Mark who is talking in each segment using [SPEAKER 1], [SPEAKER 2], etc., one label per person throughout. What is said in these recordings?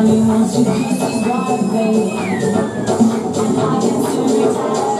[SPEAKER 1] Honey, won't you please be baby? I am too retired.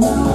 [SPEAKER 1] Oh.